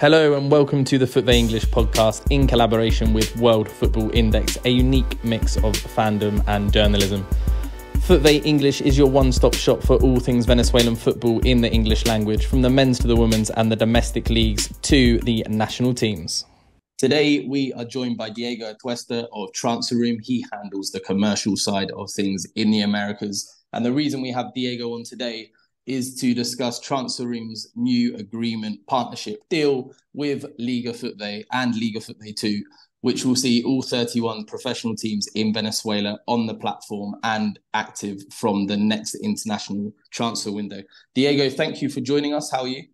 Hello and welcome to the FUTVE English podcast in collaboration with World Football Index, a unique mix of fandom and journalism. FUTVE English is your one stop shop for all things Venezuelan football in the English language, from the men's to the women's and the domestic leagues to the national teams. Today, we are joined by Diego Atuesta of Transfer Room. He handles the commercial side of things in the Americas. And the reason we have Diego on today is to discuss Transfer Room's new agreement partnership deal with Liga FUTVE and Liga FUTVE 2, which will see all 31 professional teams in Venezuela on the platform and active from the next international transfer window. Diego, thank you for joining us. How are you?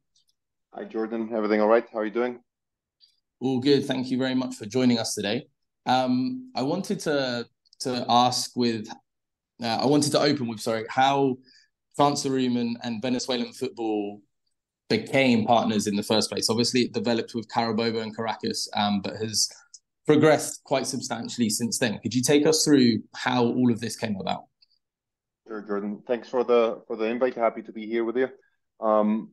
Hi, Jordan. Everything all right? How are you doing? All good. Thank you very much for joining us today. Um, I wanted to to ask with, uh, I wanted to open with, sorry, how Room and, and Venezuelan football became partners in the first place. Obviously, it developed with Carabobo and Caracas, um, but has progressed quite substantially since then. Could you take us through how all of this came about? Sure, Jordan. Thanks for the for the invite. Happy to be here with you. Um,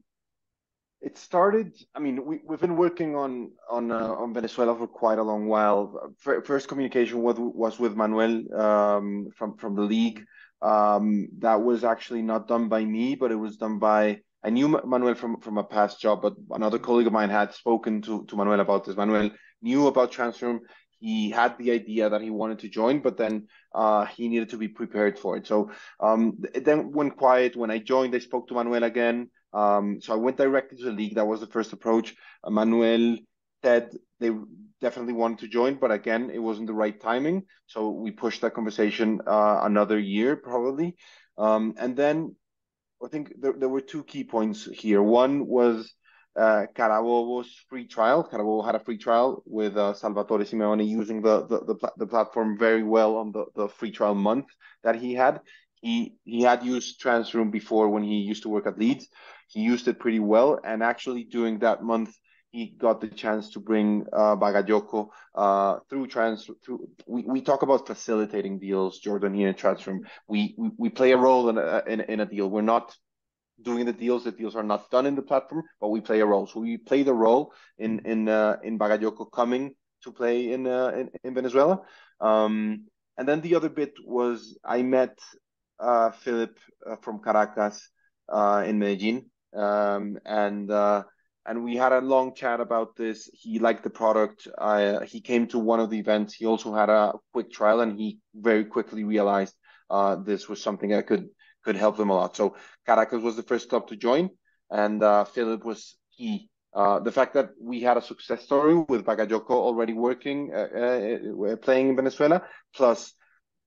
it started. I mean, we we've been working on on uh, on Venezuela for quite a long while. First communication was was with Manuel um, from from the league. Um, that was actually not done by me, but it was done by I knew Manuel from from a past job, but another colleague of mine had spoken to to Manuel about this. Manuel knew about Transfer Room. He had the idea that he wanted to join, but then uh, he needed to be prepared for it. So um, it then went quiet. When I joined, I spoke to Manuel again. Um, so I went directly to the league. That was the first approach. Uh, Manuel said they definitely wanted to join, but again, it wasn't the right timing. So we pushed that conversation uh, another year probably. Um, and then I think there, there, were two key points here. One was uh, Carabobo's free trial. Carabobo had a free trial with uh, Salvatore Simeone using the, the, the, the, platform very well on the, the free trial month that he had. He, he had used Transfer Room before when he used to work at Leeds. He used it pretty well. And actually during that month, he got the chance to bring uh, Bagayoko uh, through transfer. Through we, we talk about facilitating deals, Jordan here in transfer. We, we we play a role in a, in, in a deal. We're not doing the deals. The deals are not done in the platform, but we play a role. So we play the role in in uh, in Bagayoko coming to play in uh, in, in Venezuela. Um, and then the other bit was I met uh, Philip uh, from Caracas uh, in Medellin, um, and uh, and we had a long chat about this. He liked the product. Uh, he came to one of the events. He also had a quick trial, and he very quickly realized uh, this was something that could could help them a lot. So Caracas was the first club to join, and uh, Philip was key. Uh, the fact that we had a success story with Bagayoko already working, uh, uh, playing in Venezuela, plus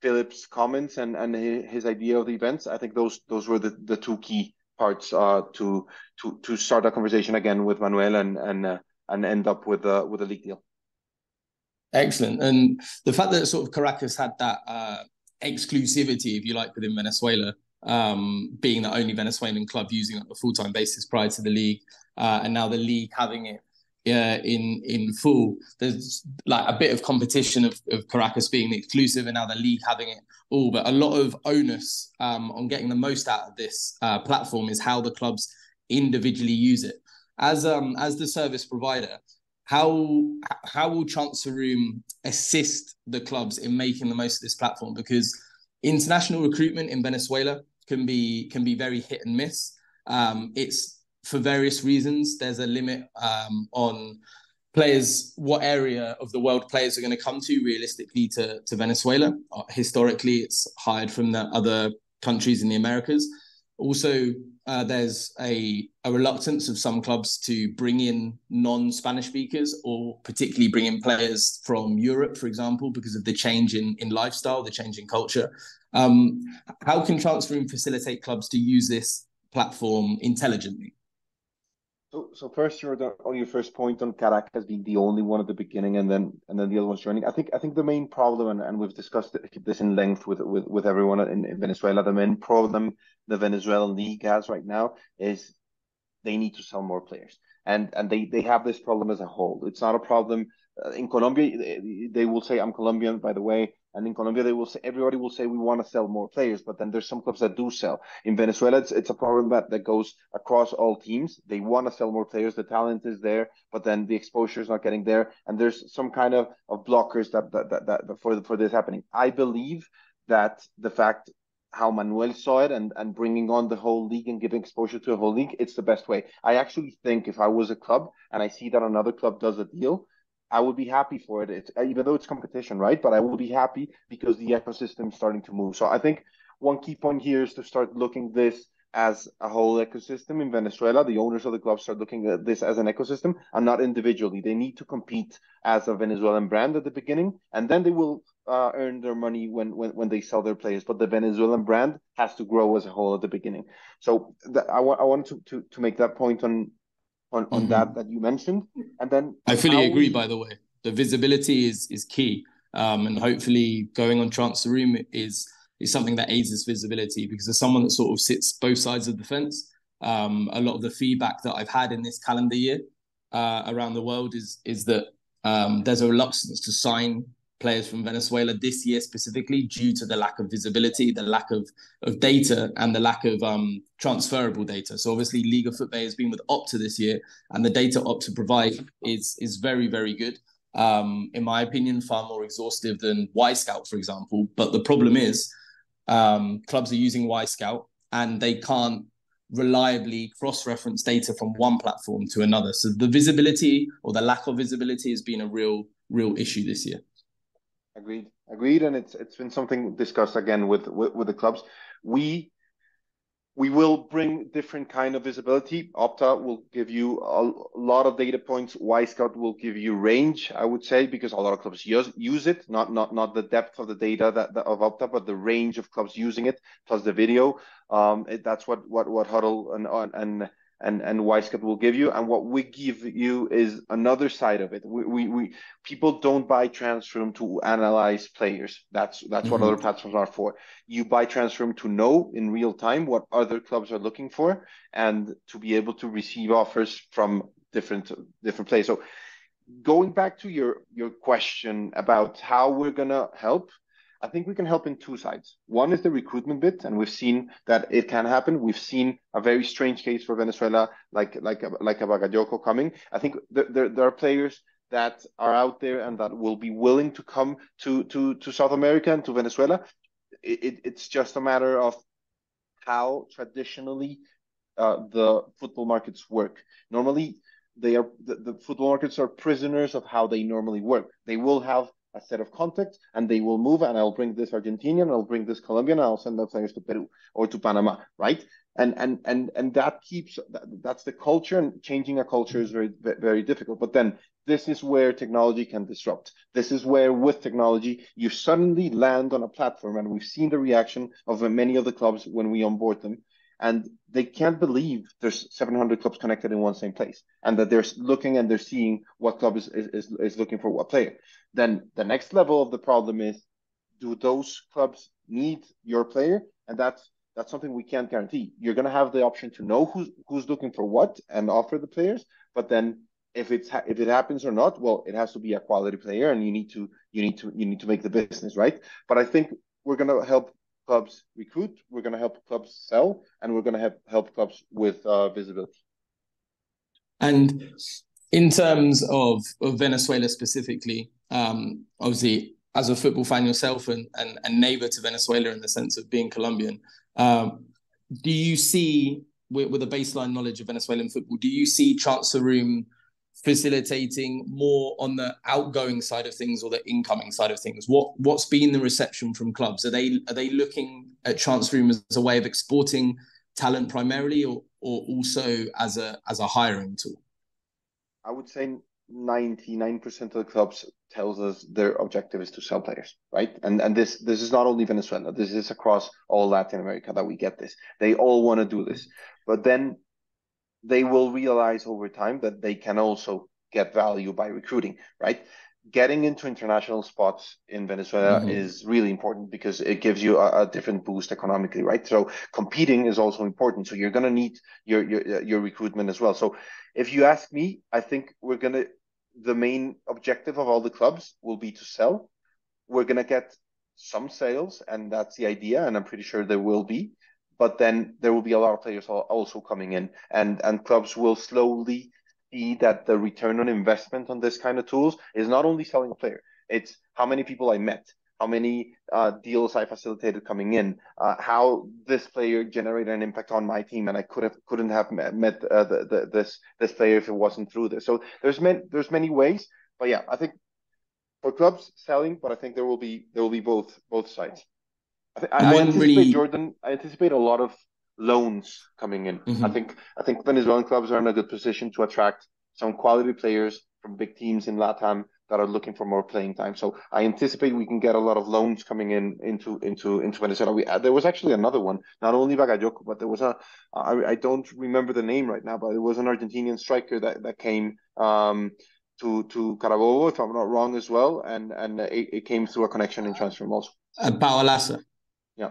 Philip's comments and, and his idea of the events, I think those those were the, the two key parts uh, to to to start a conversation again with Manuel and and uh, and end up with a with a league deal. Excellent, and the fact that sort of Caracas had that uh, exclusivity, if you like, within Venezuela, um, being the only Venezuelan club using it on a full time basis prior to the league, uh, and now the league having it uh, in in full. There's like a bit of competition of, of Caracas being the exclusive and now the league having it all, but a lot of onus um, on getting the most out of this uh, platform is how the clubs individually use it. As um as the service provider, how how will Transfer Room assist the clubs in making the most of this platform? Because international recruitment in Venezuela can be can be very hit and miss. Um, it's for various reasons. There's a limit um, on players, what area of the world players are going to come to realistically to, to Venezuela. Uh, historically, it's hired from the other countries in the Americas. Also, uh, there's a, a reluctance of some clubs to bring in non Spanish speakers or particularly bring in players from Europe, for example, because of the change in, in lifestyle, the change in culture. Um, how can Transfer Room facilitate clubs to use this platform intelligently? So, so first, you're the, on your first point on Caracas being the only one at the beginning, and then and then the other ones joining. I think I think the main problem, and, and we've discussed this in length with with, with everyone in, in Venezuela. The main problem the Venezuelan league has right now is they need to sell more players, and and they they have this problem as a whole. It's not a problem uh, in Colombia. They will say I'm Colombian, by the way. And in Colombia, they will say everybody will say we want to sell more players, but then there's some clubs that do sell. In Venezuela, it's it's a problem that, that goes across all teams. They want to sell more players, the talent is there, but then the exposure is not getting there, and there's some kind of, of blockers that that, that, that for for this happening. I believe that the fact how Manuel saw it and, and bringing on the whole league and giving exposure to a whole league, it's the best way. I actually think if I was a club and I see that another club does a deal, I would be happy for it. It's, even though it's competition, right? But I will be happy because the ecosystem is starting to move. So I think one key point here is to start looking this as a whole ecosystem in Venezuela. The owners of the club start looking at this as an ecosystem and not individually. They need to compete as a Venezuelan brand at the beginning, and then they will uh, earn their money when, when when they sell their players. But the Venezuelan brand has to grow as a whole at the beginning. So I want I want to, to to make that point on on, on mm-hmm. that that you mentioned. And then I fully agree. We... By the way, the visibility is is key, um, and hopefully going on transfer room is is something that aids this visibility because as someone that sort of sits both sides of the fence, um, a lot of the feedback that I've had in this calendar year uh, around the world is is that um, there's a reluctance to sign players from Venezuela this year specifically due to the lack of visibility, the lack of, of data, and the lack of um, transferable data. So obviously, Liga FUTVE has been with Opta this year, and the data Opta provide is is very very good. Um, in my opinion, far more exhaustive than Y Wyscout, for example. But the problem is, um, clubs are using Y Wyscout and they can't reliably cross-reference data from one platform to another. So the visibility or the lack of visibility has been a real real issue this year. Agreed. Agreed. And it's it's been something discussed again with with, with the clubs. We we will bring different kind of visibility. Opta will give you a lot of data points. Wyscout will give you range, I would say, because a lot of clubs use, use it, not, not, not the depth of the data that, that of Opta, but the range of clubs using it, plus the video. Um, it, that's what, what, what Hudl and, and, and and Wyscout will give you. And what we give you is another side of it. We we, we people don't buy Transfer Room to analyze players. That's that's mm-hmm. what other platforms are for. You buy Transfer Room to know in real time what other clubs are looking for and to be able to receive offers from different different players. So going back to your your question about how we're gonna help I think we can help in two sides. One is the recruitment bit, and we've seen that it can happen. We've seen a very strange case for Venezuela, like like like a Bagayoko coming. I think there, there, there are players that are out there and that will be willing to come to to to South America and to Venezuela. It, it, it's just a matter of how traditionally uh, the football markets work. Normally, they are the, the football markets are prisoners of how they normally work. They will have a set of contacts and they will move and I'll bring this Argentinian, I'll bring this Colombian, and I'll send those players to Peru or to Panama, right? And and and and that keeps that's the culture and changing a culture is very very difficult. But then this is where technology can disrupt. This is where with technology you suddenly land on a platform and we've seen the reaction of many of the clubs when we onboard them and they can't believe there's 700 clubs connected in one same place and that they're looking and they're seeing what club is, is, is looking for what player. Then the next level of the problem is do those clubs need your player? And that's that's something we can't guarantee. You're going to have the option to know who's who's looking for what and offer the players but then if it's if it happens or not well it has to be a quality player and you need to you need to you need to make the business right? But i think we're going to help clubs recruit, we're going to help clubs sell, and we're going to help help clubs with uh, visibility. And in terms of, of Venezuela specifically, um, obviously, as a football fan yourself and, and, and neighbor to Venezuela in the sense of being Colombian, um, do you see, with, with a baseline knowledge of Venezuelan football, do you see Transferroom facilitating more on the outgoing side of things or the incoming side of things? What what's been the reception from clubs? Are they are they looking at Transferroom as a way of exporting talent primarily, or or also as a as a hiring tool? I would say 99% of the clubs tells us their objective is to sell players, right? And and this this is not only Venezuela, this is across all Latin America that we get this. They all want to do this. But then they will realize over time that they can also get value by recruiting, right? Getting into international spots in Venezuela mm-hmm. is really important because it gives you a, a, different boost economically, right? So competing is also important. So you're going to need your, your your recruitment as well. So if you ask me, I think we're going to the main objective of all the clubs will be to sell. We're going to get some sales, and that's the idea, and I'm pretty sure there will be. But then there will be a lot of players also coming in, and and clubs will slowly see that the return on investment on this kind of tools is not only selling a player, it's how many people I met, how many uh, deals I facilitated coming in, uh, how this player generated an impact on my team, and I could have couldn't have met, met uh, the, the, this this player if it wasn't through this. So there's many there's many ways, but yeah, I think for clubs selling, but I think there will be there will be both both sides. I, th- I, I anticipate really... Jordan. I anticipate a lot of loans coming in. Mm-hmm. I think I think Venezuelan clubs are in a good position to attract some quality players from big teams in Latam that are looking for more playing time. So I anticipate we can get a lot of loans coming in into into into Venezuela. We, uh, there was actually another one, not only Bagayoko, but there was a I, I don't remember the name right now, but it was an Argentinian striker that that came um, to to Carabobo, if I'm not wrong, as well, and and it, it came through a connection in transfer also. Uh, Paolasa. Yeah,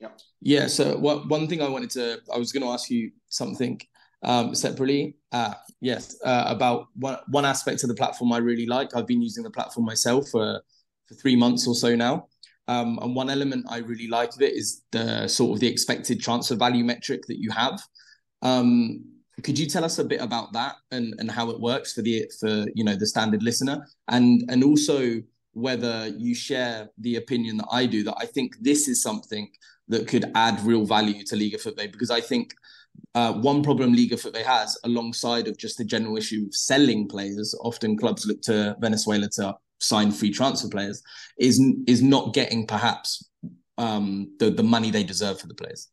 yeah, yeah. So what one thing I wanted to, I was going to ask you something um, separately. Uh, yes, uh, about one one aspect of the platform I really like. I've been using the platform myself for for three months or so now. Um, and one element I really like of it is the sort of the expected transfer value metric that you have. Um, could you tell us a bit about that and, and how it works for the for you know the standard listener and and also whether you share the opinion that I do that I think this is something that could add real value to Liga FUTVE because I think uh, one problem Liga FUTVE has, alongside of just the general issue of selling players, often clubs look to Venezuela to sign free transfer players, is is not getting perhaps um, the the money they deserve for the players.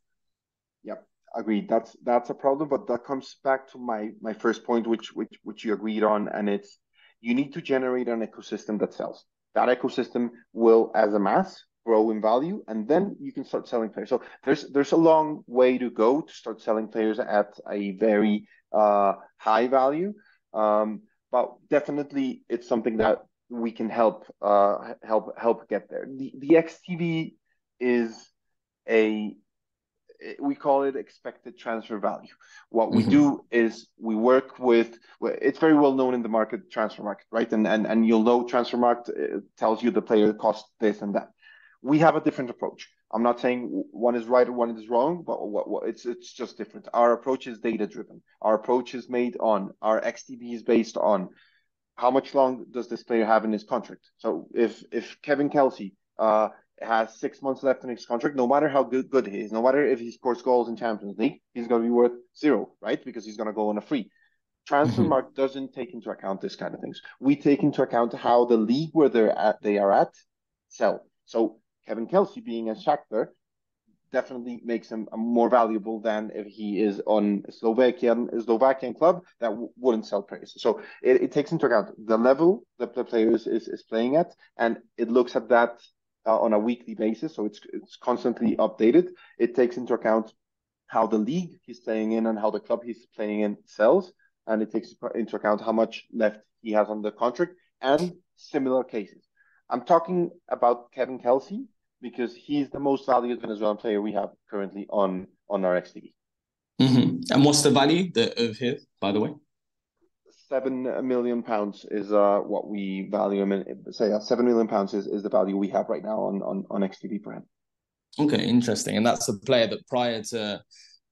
Yep, agreed. That's that's a problem, but that comes back to my my first point, which which which you agreed on, and it's you need to generate an ecosystem that sells. That ecosystem will, as a mass, grow in value, and then you can start selling players. So there's there's a long way to go to start selling players at a very uh, high value, um, but definitely it's something that we can help uh, help help get there. The the XTV is a we call it expected transfer value. What we mm-hmm. do is we work with. It's very well known in the market, Transfermarkt, right? And and and you'll know Transfermarkt uh, tells you the player cost this and that we have a different approach. I'm not saying one is right or one is wrong, but what, what, it's it's just different. Our approach is data driven. Our approach is made on our XTV is based on how much long does this player have in his contract. So if if Kevin Kelsy uh, has six months left in his contract, no matter how good good he is, no matter if he scores goals in Champions League, he's going to be worth zero, right? Because he's going to go on a free. Transfer mm-hmm. market doesn't take into account this kind of things. We take into account how the league where they're at they are at sell. So Kevin Kelsy being a Shakhtar definitely makes him more valuable than if he is on a Slovakian Slovakian club that w- wouldn't sell players. So it, it, takes into account the level that the player is, is, is playing at, and it looks at that uh, on a weekly basis. So it's it's constantly updated. It takes into account how the league he's playing in and how the club he's playing in sells, and it takes into account how much left he has on the contract and similar cases. I'm talking about Kevin Kelsy because he's the most valued Venezuelan player we have currently on on our XTV. Mm-hmm. And what's the value of his, by the way? Seven million pounds is uh, what we value him. In, say uh, seven million pounds is, is the value we have right now on on on XTV for him. Okay, interesting. And that's a player that prior to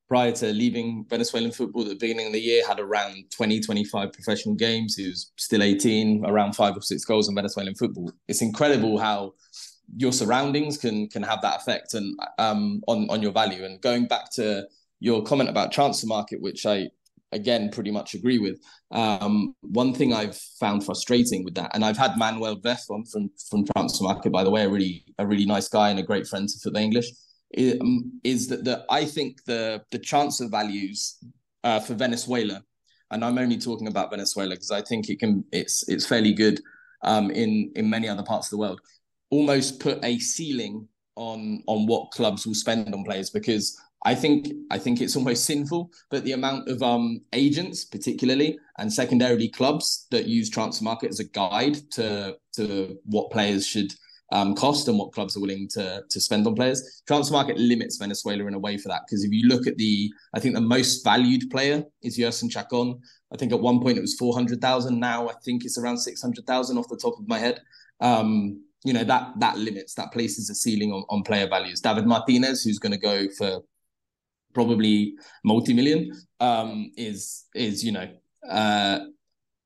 prior to leaving Venezuelan football at the beginning of the year had around 20, 25 professional games. He was still 18, around five or six goals in Venezuelan football. It's incredible how your surroundings can can have that effect and um on on your value. And going back to your comment about Transfermarkt, which I again pretty much agree with. Um, one thing I've found frustrating with that, and I've had Manuel Beth on from from Transfermarkt, by the way, a really a really nice guy and a great friend to the English, is, um, is that the I think the the transfer values uh, for Venezuela, and I'm only talking about Venezuela because I think it can it's it's fairly good um, in in many other parts of the world almost put a ceiling on on what clubs will spend on players because I think I think it's almost sinful, but the amount of um, agents, particularly, and secondarily clubs that use Transfermarkt as a guide to to what players should um, cost and what clubs are willing to to spend on players. Transfermarkt limits Venezuela in a way for that because if you look at the, I think the most valued player is Yerson Chacon. I think at one point it was four hundred thousand. Now I think it's around six hundred thousand off the top of my head. Um, you know that that limits that places a ceiling on, on player values. David Martinez, who's going to go for probably multi-million, um, is is you know uh,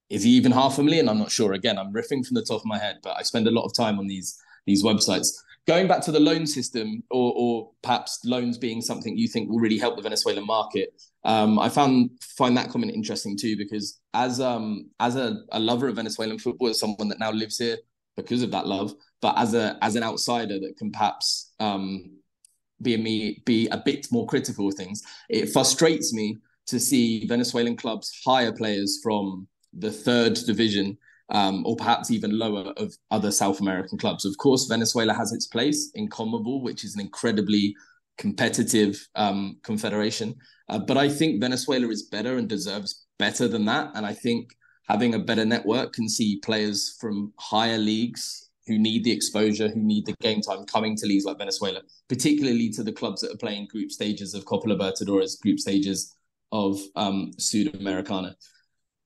is he even half a million? I'm not sure. Again, I'm riffing from the top of my head, but I spend a lot of time on these these websites. Going back to the loan system, or, or perhaps loans being something you think will really help the Venezuelan market, um, I found find that comment interesting too because as um as a, a lover of Venezuelan football, as someone that now lives here because of that love, but as a as an outsider that can perhaps um, be me be a bit more critical of things, it frustrates me to see Venezuelan clubs hire players from the third division um, or perhaps even lower of other South American clubs. Of course, Venezuela has its place in CONMEBOL, which is an incredibly competitive um, confederation. Uh, but I think Venezuela is better and deserves better than that. And I think having a better network can see players from higher leagues who need the exposure, who need the game time coming to leagues like Venezuela, particularly to the clubs that are playing group stages of Copa Libertadores, group stages of um, Sudamericana.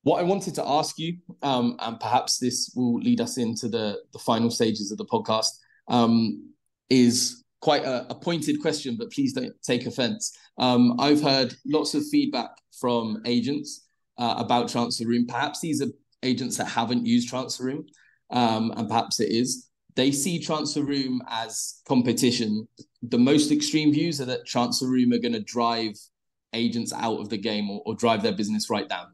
What I wanted to ask you, um, and perhaps this will lead us into the, the final stages of the podcast, um, is quite a, a, pointed question, but please don't take offense. Um, I've heard lots of feedback from agents uh, about Transfer Room. Perhaps these are agents that haven't used Transfer Room, um, and perhaps it is. They see Transfer Room as competition. The most extreme views are that Transfer Room are going to drive agents out of the game or, or drive their business right down.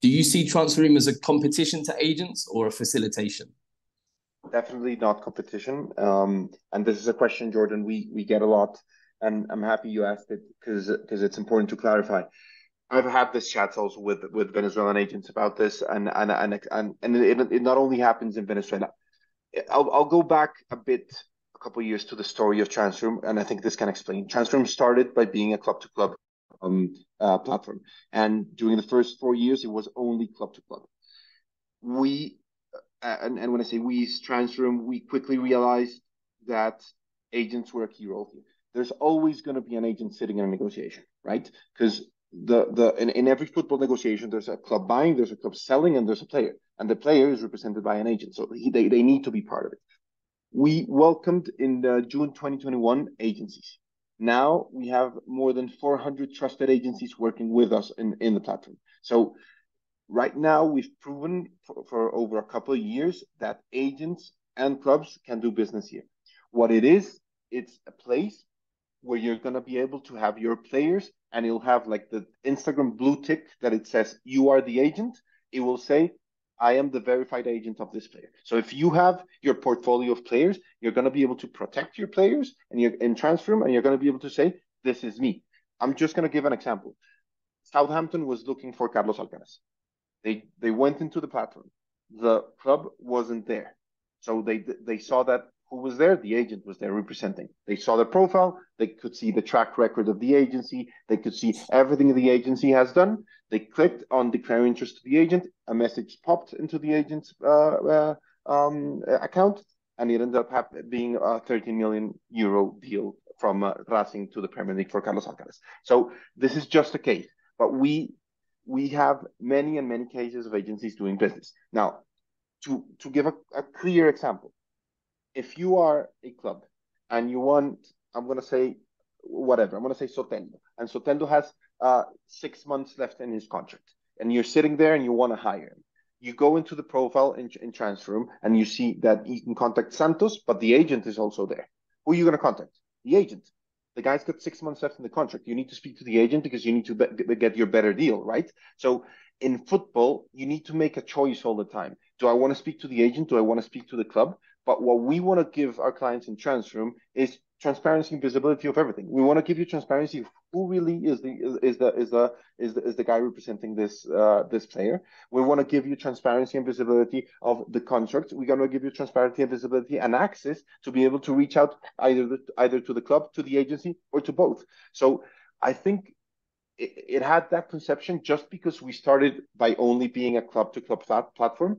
Do you see Transfer Room as a competition to agents or a facilitation? Definitely not competition. Um, and this is a question, Jordan, we we get a lot, and I'm happy you asked it because because it's important to clarify. I've had this chats also with with Venezuelan agents about this, and and and and, and it, it not only happens in Venezuela. I'll I'll go back a bit, a couple years to the story of Transroom, and I think this can explain. Transroom started by being a club to club um uh, platform, and during the first four years, it was only club to club. We uh, and and when I say we Transroom, we quickly realized that agents were a key role here. There's always going to be an agent sitting in a negotiation, right? Because the the in, in every football negotiation there's a club buying there's a club selling and there's a player. And the player is represented by an agent. So he, they, they need to be part of it. We welcomed in june 2021 agencies. Now we have more than 400 trusted agencies working with us in, in the platform. So right now we've proven for, for over a couple of years that agents and clubs can do business here. What it is it's a place where you're going to be able to have your players and you'll have like the Instagram blue tick that it says you are the agent. It will say, I am the verified agent of this player. So if you have your portfolio of players, you're going to be able to protect your players and you're in transfer and you're going to be able to say, this is me. I'm just going to give an example. Southampton was looking for Carlos Alcaraz. They they went into the platform. The club wasn't there. So they they saw that who was there? The agent was there representing. They saw the profile. They could see the track record of the agency. They could see everything the agency has done. They clicked on declare interest to the agent. A message popped into the agent's uh, uh, um, account, and it ended up being a 13 million euro deal from uh, Racing to the Premier League for Carlos Alcaraz. So this is just a case, but we we have many and many cases of agencies doing business. Now, to to give a, a clear example, if you are a club and you want, I'm going to say whatever, I'm going to say Soteldo, and Soteldo has uh, six months left in his contract, and you're sitting there and you want to hire him. You go into the profile in, in transfer room and you see that you can contact Santos, but the agent is also there. Who are you going to contact? The agent. The guy's got six months left in the contract. You need to speak to the agent because you need to be- get your better deal, right? So in football, you need to make a choice all the time. Do I want to speak to the agent? Do I want to speak to the club? But what we want to give our clients in Transroom is transparency and visibility of everything. We want to give you transparency of who really is the is the is the is the, is the guy representing this uh, this player. We want to give you transparency and visibility of the contract. We're going to give you transparency and visibility and access to be able to reach out either the, either to the club, to the agency, or to both. So I think it, it had that conception just because we started by only being a club to club platform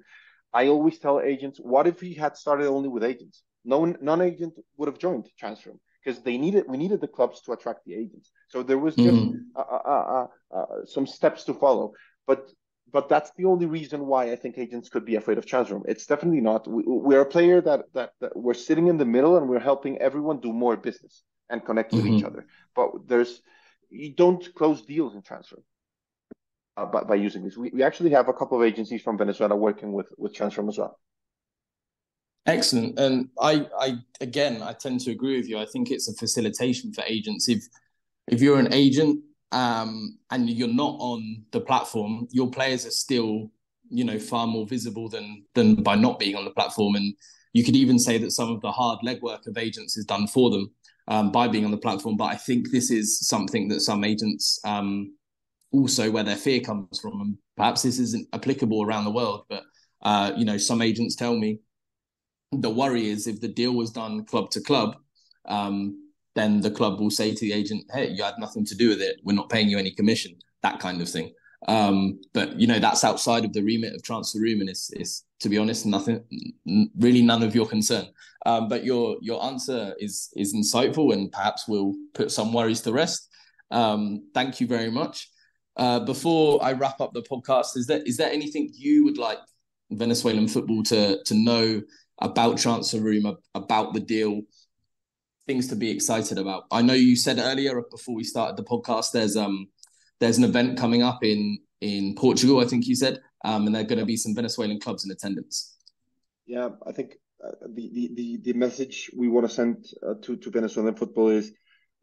I always tell agents, what if we had started only with agents? No non-agent would have joined Transroom because they needed we needed the clubs to attract the agents. So there was just mm-hmm. uh, uh, uh, uh, some steps to follow. But but that's the only reason why I think agents could be afraid of Transferroom. It's definitely not. We, we're a player that, that, that we're sitting in the middle and we're helping everyone do more business and connect with mm-hmm. each other. But there's you don't close deals in transfer uh, by, by using this. We, we actually have a couple of agencies from Venezuela working with with Transferroom as well. Excellent, and I, I again, I tend to agree with you. I think it's a facilitation for agents. If if you're an agent um, and you're not on the platform, your players are still, you know, far more visible than than by not being on the platform. And you could even say that some of the hard legwork of agents is done for them um, by being on the platform. But I think this is something that some agents um, also where their fear comes from, and perhaps this isn't applicable around the world. But uh, you know, some agents tell me the worry is if the deal was done club to club. Um, then the club will say to the agent, "Hey, you had nothing to do with it. We're not paying you any commission." That kind of thing. Um, but you know that's outside of the remit of transfer room, and it's, it's to be honest, nothing, really, none of your concern. Um, but your your answer is is insightful, and perhaps will put some worries to rest. Um, thank you very much. Uh, before I wrap up the podcast, is there is there anything you would like Venezuelan football to to know about transfer room, about the deal? things to be excited about. I know you said earlier before we started the podcast, there's um there's an event coming up in in Portugal, I think you said, um, and there are going to be some Venezuelan clubs in attendance. Yeah, I think uh, the, the the message we want to send uh, to to Venezuelan football is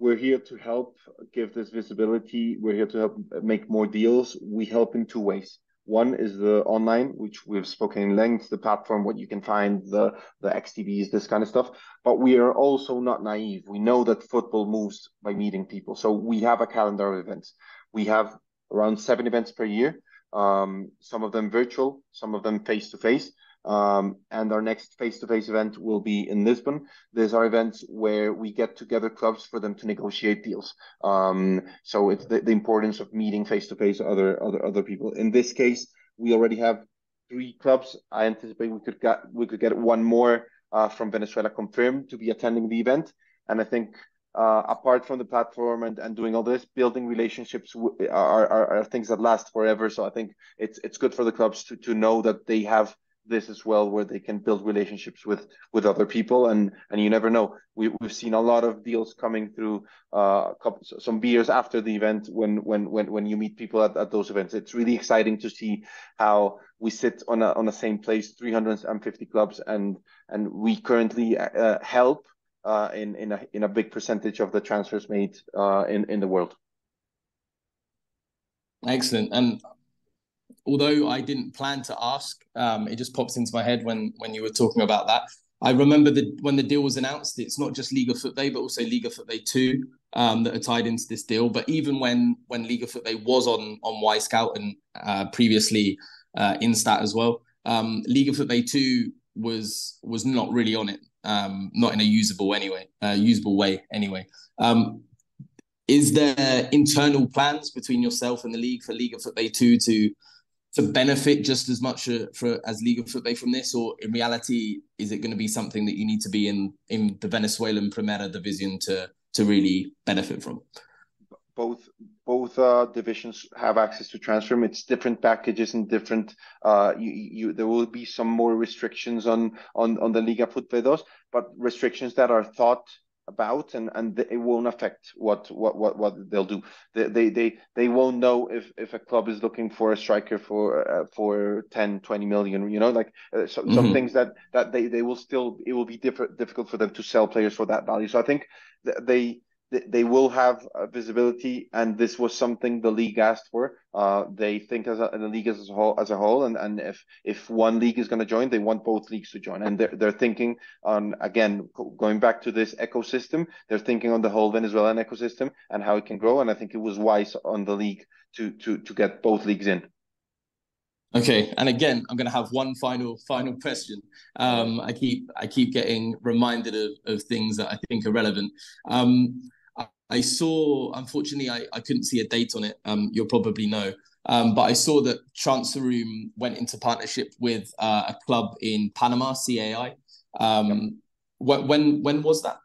we're here to help give this visibility. We're here to help make more deals. We help in two ways. One is the online, which we've spoken in length, the platform, what you can find, the the XTVs, this kind of stuff. But we are also not naive. We know that football moves by meeting people. So we have a calendar of events. We have around seven events per year. Um, some of them virtual, some of them face to face. Um, and our next face-to-face event will be in Lisbon. These are events where we get together clubs for them to negotiate deals. Um, so it's the, the, importance of meeting face-to-face other other other people. In this case, we already have three clubs. I anticipate we could get we could get one more uh, from Venezuela confirmed to be attending the event. And I think uh, apart from the platform and, and doing all this, building relationships are, are, are things that last forever. So I think it's it's good for the clubs to, to know that they have this as well where they can build relationships with with other people. And and you never know. We, we've seen a lot of deals coming through uh couple, some beers after the event when when when when you meet people at, at those events. It's really exciting to see how we sit on a on the same place 350 clubs and and we currently uh, help uh, in in a in a big percentage of the transfers made uh, in in the world. Excellent. And although I didn't plan to ask, um, it just pops into my head when when you were talking about that. I remember that when the deal was announced, it's not just Liga FUTVE, but also Liga FUTVE 2 um, that are tied into this deal. But even when when Liga FUTVE was on on Wyscout and uh, previously uh, Instat as well, um, Liga FUTVE 2 was was not really on it, um, not in a usable anyway, uh, usable way anyway. Um, is there internal plans between yourself and the league for Liga FUTVE 2 to to benefit just as much uh, for as Liga FUTVE from this, or in reality, is it going to be something that you need to be in in the Venezuelan Primera Division to to really benefit from? Both both uh, divisions have access to Transferroom. It's different packages and different. Uh, you, you there will be some more restrictions on on on the Liga FUTVE, but restrictions that are thought about and and it won't affect what what what, what they'll do they, they they they won't know if if a club is looking for a striker for uh, for 10 20 million you know like uh, so, mm-hmm. some things that that they they will still it will be diff- difficult for them to sell players for that value so i think they they will have visibility, and this was something the league asked for. Uh, they think as a, the league as a whole, as a whole, and, and if if one league is going to join, they want both leagues to join, and they're they're thinking on again going back to this ecosystem. They're thinking on the whole Venezuelan ecosystem and how it can grow, and I think it was wise on the league to to to get both leagues in. Okay, and again, I'm going to have one final final question. Um, I keep I keep getting reminded of, of things that I think are relevant. Um, I saw, unfortunately, I, I couldn't see a date on it. Um, you'll probably know. Um, but I saw that Transfer Room went into partnership with uh, a club in Panama, CAI. Um, yep. when when was that?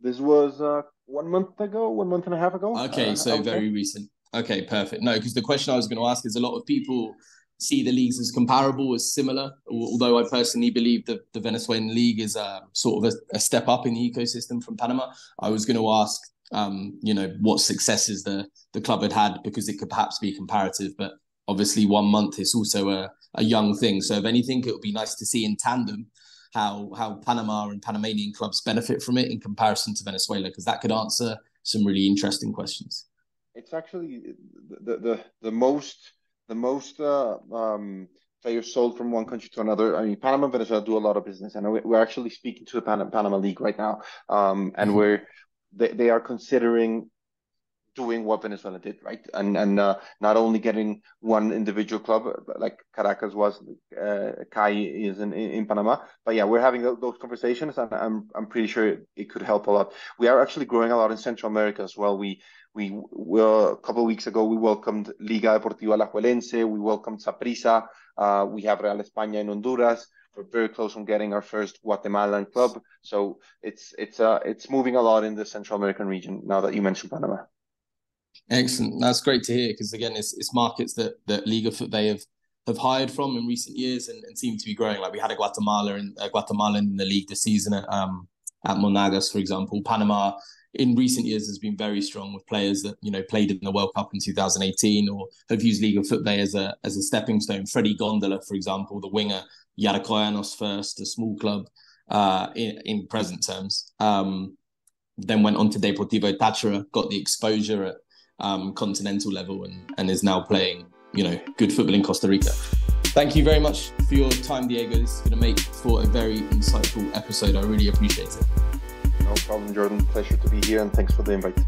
This was uh, one month ago, one month and a half ago. Okay, uh, so very say. recent. Okay, perfect. No, because the question I was going to ask is a lot of people see the leagues as comparable, as similar. Although I personally believe that the Venezuelan league is a, sort of a, a step up in the ecosystem from Panama. I was going to ask, um, you know, what successes the the club had had because it could perhaps be comparative, but obviously one month is also a, a young thing. So if anything, it would be nice to see in tandem how how Panama and Panamanian clubs benefit from it in comparison to Venezuela, because that could answer some really interesting questions. It's actually the the the most the most uh, um, players sold from one country to another. I mean, Panama and Venezuela do a lot of business, and we're actually speaking to the Pan- Panama League right now, um, and mm-hmm. we're they, they are considering doing what Venezuela did, right? And and uh, not only getting one individual club like Caracas was, uh, CAI is in, in Panama, but yeah, we're having those conversations, and I'm I'm pretty sure it could help a lot. We are actually growing a lot in Central America as well. We we, we a couple of weeks ago we welcomed Liga Deportiva Alajuelense, we welcomed Saprissa, uh, we have Real España in Honduras. We're very close on getting our first Guatemalan club, so it's it's uh it's moving a lot in the Central American region now that you mentioned Panama. Excellent. That's great to hear because again, it's it's markets that that Liga they have have hired from in recent years and, and seem to be growing. Like we had a Guatemala and a Guatemalan in the league this season at um at Monagas, for example. Panama in recent years has been very strong with players that you know played in the World Cup in 2018 or have used Liga FUTVE as a as a stepping stone. Freddy Góndola, for example, the winger, Yaracuyanos first, a small club uh, in in present terms. Um, then went on to Deportivo Táchira, got the exposure at um, continental level and, and is now playing, you know, good football in Costa Rica. Thank you very much for your time, Diego. This is going to make for a very insightful episode. I really appreciate it. No problem, Jordan. Pleasure to be here and thanks for the invite.